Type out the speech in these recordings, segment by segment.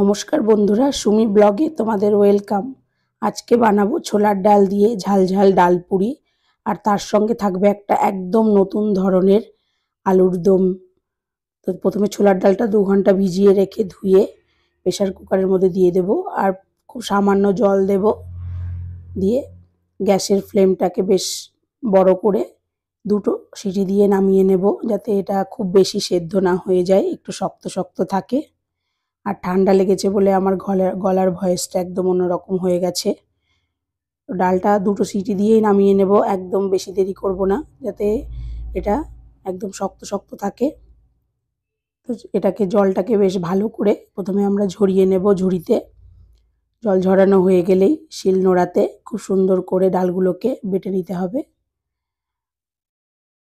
নমস্কার বন্ধুরা, সুমি ব্লগে তোমাদের ওয়েলকাম। আজকে বানাবো ছোলার ডাল দিয়ে ঝাল ঝাল ডাল পুরি, আর তার সঙ্গে থাকবে একটা একদম নতুন ধরনের আলুর দম। তো প্রথমে ছোলার ডালটা দু ঘণ্টা ভিজিয়ে রেখে ধুয়ে প্রেশার কুকারের মধ্যে দিয়ে দেব, আর খুব সামান্য জল দেব। দিয়ে গ্যাসের ফ্লেমটাকে বেশ বড় করে দুটো সিটি দিয়ে নামিয়ে নেব, যাতে এটা খুব বেশি সেদ্ধ না হয়ে যায়, একটু শক্ত শক্ত থাকে। আর ঠান্ডা লেগেছে বলে আমার গলার গলার ভয়েসটা একদম অন্যরকম হয়ে গেছে। ডালটা দুটো সিটি দিয়েই নামিয়ে নেব, একদম বেশি দেরি করব না, যাতে এটা একদম শক্ত শক্ত থাকে। তো এটাকে জলটাকে বেশ ভালো করে প্রথমে আমরা ঝরিয়ে নেব ঝুড়িতে। জল ঝরানো হয়ে গেলেই শিল নোড়াতে খুব সুন্দর করে ডালগুলোকে বেটে নিতে হবে।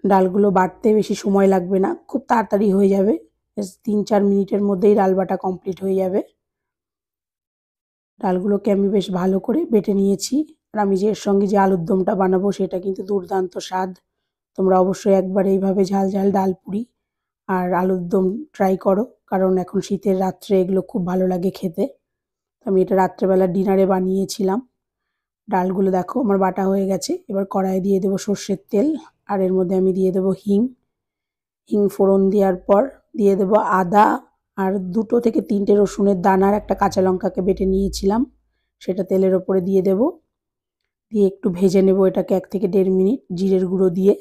ডালগুলো বাটতে বেশি সময় লাগবে না, খুব তাড়াতাড়ি হয়ে যাবে। তিন চার মিনিটের মধ্যেই ডাল বাটা কমপ্লিট হয়ে যাবে। ডালগুলোকে আমি বেশ ভালো করে বেটে নিয়েছি। আর আমি যে এর সঙ্গে যে আলুর দমটা বানাবো সেটা কিন্তু দুর্দান্ত স্বাদ। তোমরা অবশ্যই একবার এইভাবে ঝাল ঝাল ডাল পুরি আর আলুর দম ট্রাই করো, কারণ এখন শীতের রাত্রে এগুলো খুব ভালো লাগে খেতে। আমি এটা রাত্রেবেলা ডিনারে বানিয়েছিলাম। ডালগুলো দেখো আমার বাটা হয়ে গেছে। এবার কড়াইয়ে দিয়ে দেবো সর্ষের তেল, আর এর মধ্যে আমি দিয়ে দেবো হিং। হিং ফোড়ন দেওয়ার পর দিয়ে দেবো আদা আর দুটো থেকে তিনটে রসুনের দানার একটা কাঁচা লঙ্কাকে বেটে নিয়েছিলাম। সেটা তেলের ওপরে দিয়ে দেব। দিয়ে একটু ভেজে নেব এটাকে এক থেকে দেড় মিনিট জিরের গুঁড়ো দিয়ে।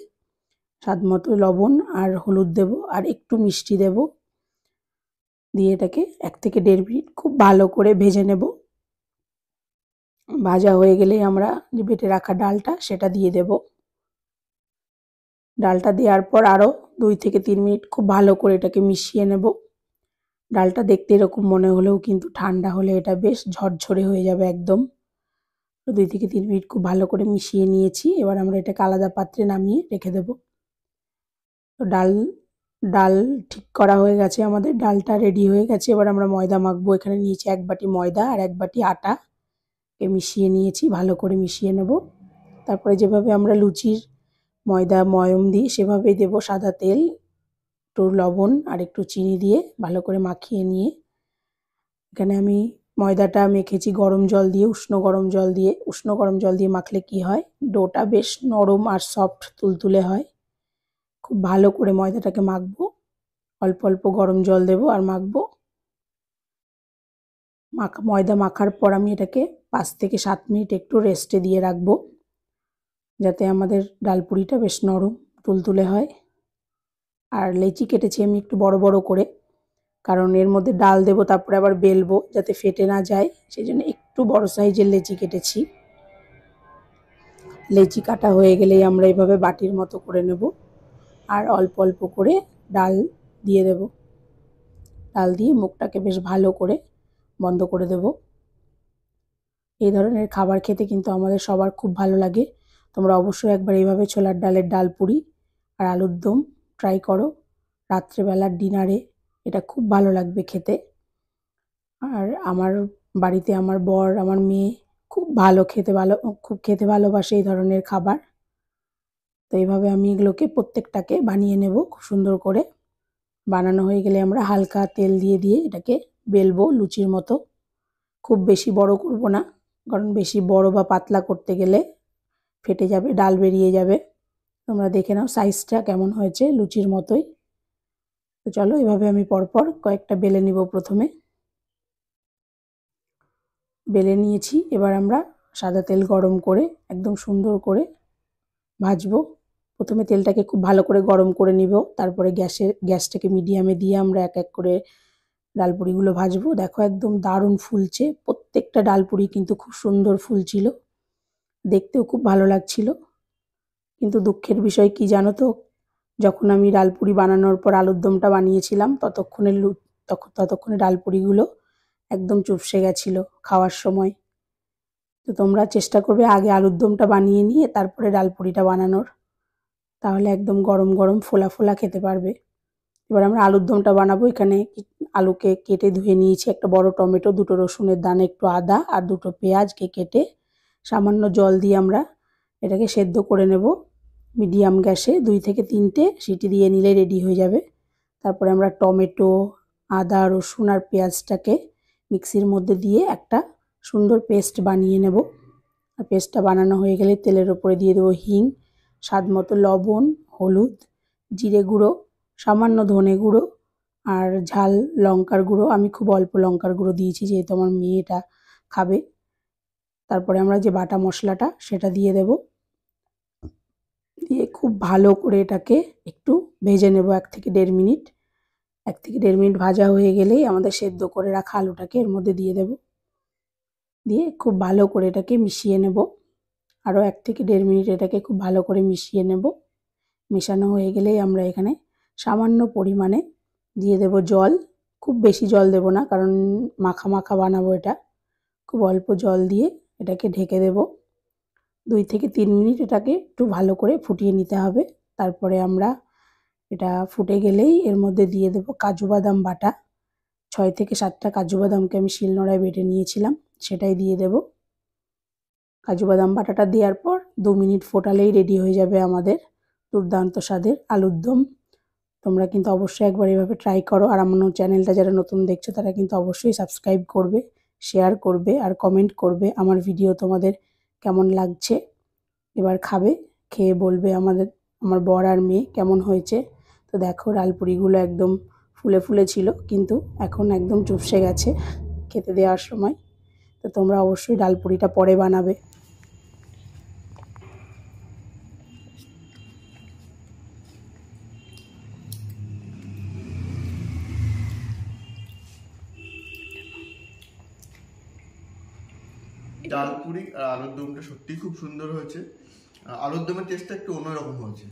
স্বাদ মতো লবণ আর হলুদ দেব আর একটু মিষ্টি দেব। দিয়ে এটাকে এক থেকে দেড় মিনিট খুব ভালো করে ভেজে নেব। ভাজা হয়ে গেলেই আমরা যে বেটে রাখা ডালটা সেটা দিয়ে দেব। ডালটা দেওয়ার পর আরও দুই থেকে তিন মিনিট খুব ভালো করে এটাকে মিশিয়ে নেব। ডালটা দেখতে এরকম মনে হলেও কিন্তু ঠান্ডা হলে এটা বেশ ঝরঝরে হয়ে যাবে একদম। দুই থেকে তিন মিনিট খুব ভালো করে মিশিয়ে নিয়েছি, এবার আমরা এটাকে আলাদা পাত্রে নামিয়ে রেখে দেব। তো ডাল ডাল ঠিক করা হয়ে গেছে, আমাদের ডালটা রেডি হয়ে গেছে। এবার আমরা ময়দা মাখবো, এখানে নিয়েছি এক বাটি ময়দা আর এক বাটি আটা। মিশিয়ে নিয়েছি, ভালো করে মিশিয়ে নেব। তারপরে যেভাবে আমরা লুচির ময়দা, ময়ম দিই সেভাবেই দেব সাদা তেল, একটু লবণ আর একটু চিনি দিয়ে ভালো করে মাখিয়ে নিয়ে। এখানে আমি ময়দাটা মেখেছি গরম জল দিয়ে, উষ্ণ গরম জল দিয়ে। উষ্ণ গরম জল দিয়ে মাখলে কি হয়? ডোটা বেশ নরম আর সফট তুলতুলে হয়। খুব ভালো করে ময়দাটাকে মাখবো। অল্প অল্প গরম জল দেব আর মাখবো। মাখা, ময়দা মাখার পর আমি এটাকে পাঁচ থেকে সাত মিনিট একটু রেস্টে দিয়ে রাখব। যাতে আমাদের ডাল ডালপুরিটা বেশ নরম, তুলতুলে হয়। আর লেচি কেটেছি আমি একটু বড় বড় করে, কারণ এর মধ্যে ডাল দেবো, তারপরে আবার বেলবো যাতে ফেটে না যায়। সেই জন্য একটু বড় সাইজের লেচি কেটেছি। লেচি কাটা হয়ে গেলেই আমরা এভাবে বাটির মতো করে নেব। আর অল্প অল্প করে ডাল দিয়ে দেব। ডাল দিয়ে মুখটাকে বেশ ভালো করে বন্ধ করে দেব। এই ধরনের খাবার খেতে কিন্তু আমাদের সবার খুব ভালো লাগে। তোমরা অবশ্যই একবার এইভাবে ছোলার ডালের ডাল পুরি আর আলুর দম ট্রাই করো। রাত্রেবেলার ডিনারে এটা খুব ভালো লাগবে খেতে। আর আমার বাড়িতে আমার বর, আমার মেয়ে খুব ভালো খেতে ভালো, খুব খেতে ভালোবাসে এই ধরনের খাবার। তো এইভাবে আমি এগুলোকে প্রত্যেকটাকে বানিয়ে নেব খুব সুন্দর করে। বানানো হয়ে গেলে আমরা হালকা তেল দিয়ে দিয়ে এটাকে বেলবো লুচির মতো। খুব বেশি বড় করব না, কারণ বেশি বড় বা পাতলা করতে গেলে ফেটে যাবে, ডাল বেরিয়ে যাবে। তোমরা দেখে নাও সাইজটা কেমন হয়েছে লুচির মতোই। তো চলো এভাবে আমি পরপর কয়েকটা বেলে নিব প্রথমে। বেলে নিয়েছি, এবার আমরা সাদা তেল গরম করে, একদম সুন্দর করে ভাজবো। প্রথমে তেলটাকে খুব ভালো করে গরম করে নিব, তারপরে গ্যাসে গ্যাসটাকে মিডিয়ামে দিয়ে আমরা এক এক করে ডালপুরিগুলো ভাজবো। দেখো একদম দারুণ ফুলছে, প্রত্যেকটা ডালপুরি কিন্তু খুব সুন্দর ফুলছিল। দেখতেও খুব ভালো লাগছিল। কিন্তু দুঃখের বিষয় কি জানো তো? যখন আমি ডালপুরি বানানোর পর আলুর দমটা বানিয়েছিলাম, ততক্ষণে লু ততক্ষণে ডালপুরিগুলো একদম চুপসে গেছিল খাওয়ার সময়। তো তোমরা চেষ্টা করবে আগে আলুর দমটা বানিয়ে নিয়ে তারপরে ডালপুরিটা বানানোর। তাহলে একদম গরম গরম ফোলা ফোলা খেতে পারবে। এবার আমরা আলুর দমটা বানাবো। এখানে আলুকে কেটে ধুয়ে নিয়েছি। একটা বড় টমেটো, দুটো রসুনের দানা, একটু আদা আর দুটো পেঁয়াজকে কেটে সামান্য জল দিয়ে আমরা এটাকে সেদ্ধ করে নেব। মিডিয়াম গ্যাসে দুই থেকে তিনটে সিটি দিয়ে নিলে রেডি হয়ে যাবে। তারপরে আমরা টমেটো, আদা, রসুন আর পেঁয়াজটাকে মিক্সির মধ্যে দিয়ে একটা সুন্দর পেস্ট বানিয়ে নেব। আর পেস্টটা বানানো হয়ে গেলে তেলের ওপরে দিয়ে দেবো হিং, স্বাদ মতো লবণ, হলুদ, জিরে গুঁড়ো, সামান্য ধনে গুঁড়ো আর ঝাল লঙ্কার গুঁড়ো। আমি খুব অল্প লঙ্কার গুঁড়ো দিয়েছি যেহেতু আমার মেয়েটা খাবে। তারপরে আমরা যে বাটা মশলাটা সেটা দিয়ে দেব। দিয়ে খুব ভালো করে এটাকে একটু ভেজে নেব এক থেকে দেড় মিনিট। এক থেকে দেড় মিনিট ভাজা হয়ে গেলেই আমাদের সেদ্ধ করে রাখা আলুটাকে এর মধ্যে দিয়ে দেব। দিয়ে খুব ভালো করে এটাকে মিশিয়ে নেব। আরও এক থেকে দেড় মিনিট এটাকে খুব ভালো করে মিশিয়ে নেব। মেশানো হয়ে গেলেই আমরা এখানে সামান্য পরিমাণে দিয়ে দেব জল। খুব বেশি জল দেব না, কারণ মাখা মাখা বানাবো এটা। খুব অল্প জল দিয়ে এটাকে ঢেকে দেব। দুই থেকে তিন মিনিট এটাকে একটু ভালো করে ফুটিয়ে নিতে হবে। তারপরে আমরা এটা ফুটে গেলেই এর মধ্যে দিয়ে দেব কাজু বাদাম বাটা। ছয় থেকে সাতটা কাজু বাদামকে আমি শিলনোড়ায় বেটে নিয়েছিলাম, সেটাই দিয়ে দেব। কাজু বাদাম বাটাটা দেওয়ার পর দু মিনিট ফোটালেই রেডি হয়ে যাবে আমাদের দুর্দান্ত স্বাদের আলুর দম। তোমরা কিন্তু অবশ্যই একবার এভাবে ট্রাই করো। আর আমার চ্যানেলটা যারা নতুন দেখছ, তারা কিন্তু অবশ্যই সাবস্ক্রাইব করবে। শেয়ার করবে আর কমেন্ট করবে আমার ভিডিও তোমাদের কেমন লাগছে। এবার খাবে, খেয়ে বলবে আমাদের, আমার বর আর মেয়ে কেমন হয়েছে। তো দেখো ডালপুরিগুলো একদম ফুলে ফুলে ছিল, কিন্তু এখন একদম চুপসে গেছে খেতে দেওয়ার সময়। তো তোমরা অবশ্যই ডালপুরিটা পরে বানাবে। ডালপুরি আর আলুর দমটা সত্যিই খুব সুন্দর হয়েছে। আলুর দমের টেস্টটা একটু অন্যরকম হয়েছে।